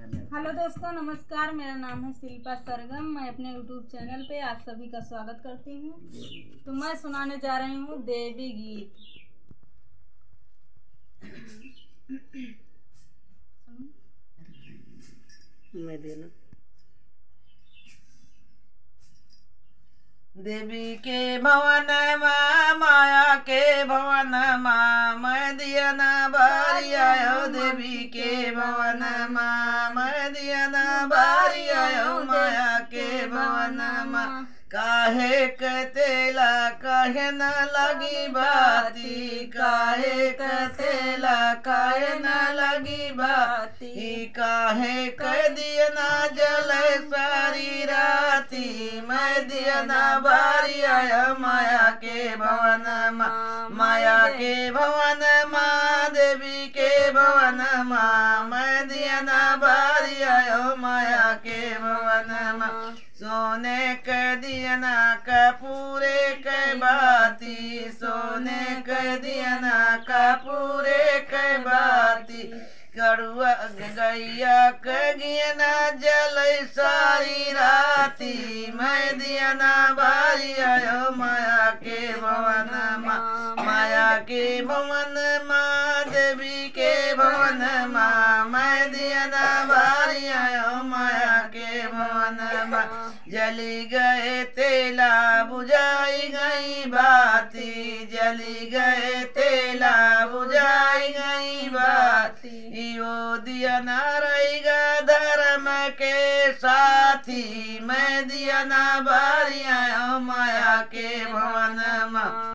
Hello दोस्तों नमस्कार। मेरा नाम है शिल्पा सरगम। मैं अपने यूट्यूब चैनल पे आप सभी का स्वागत करती हूँ। तो मैं सुनाने जा रही हूँ देवी गीत। मैं देना देवी के भवन माँ माया के भवन माँ मैं दिया न बारी आयो देवी के भवन माँ काहे कतेला, काहे न लगी बाती? काहे कतेला, काहे न लगी बाती? काहे कह दिया ना जल सारी राती? मैं दिया ना बारी आया माया के भवन माया के भवन सोने क दिया ना कपूरे बाती। सोने क दिया ना कपूरे बाती। करुआ गैया कगियना जल सारी राती। मैं दिया ना बारी, आयो माया के भवन माँ, माया के भवन माँ, देवी के भवन माँ। मैं दिया ना बारी, आयो माया के भवन माँ। जली गए तेला, बुझाई गई बाती। जली गए तेला, बुझाई गई बाती। यो दिया ना रहेगा धर्म के साथी। मैं दिया ना बारिया, माया के भवन